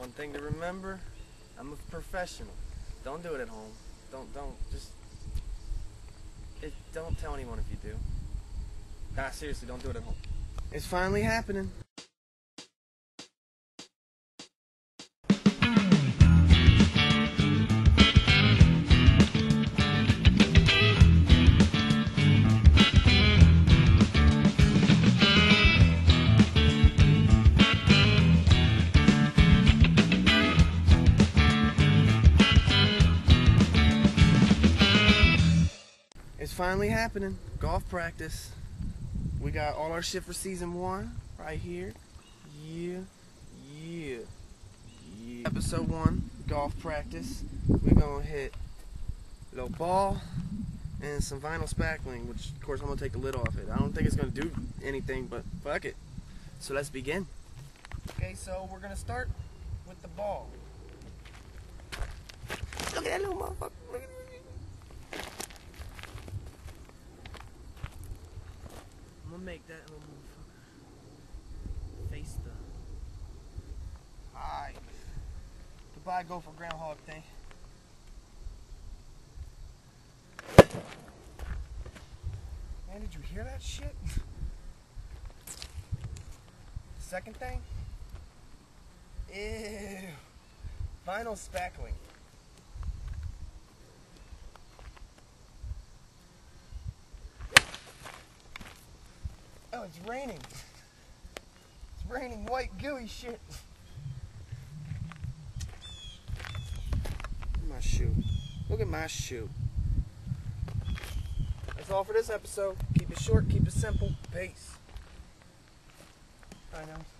One thing to remember, I'm a professional. Don't do it at home. Don't don't just it, don't tell anyone if you do. Nah, seriously, don't do it at home. It's finally happening. It's finally happening. Golf practice. We got all our shit for season one right here. Yeah, yeah, yeah. Episode one, golf practice. We're gonna hit a little ball and some vinyl spackling, which of course I'm gonna take the lid off it. I don't think it's gonna do anything, but fuck it. So let's begin. Okay, so we're gonna start with the ball. Look at that little motherfucker. Look at I'm gonna make that little motherfucker face the. Alright. Goodbye, go for Groundhog Day. Man, did you hear that shit? Second thing? Ew. Vinyl spackling. Oh, it's raining. It's raining white gooey shit. Look at my shoe. Look at my shoe. That's all for this episode. Keep it short, keep it simple. Peace. I know.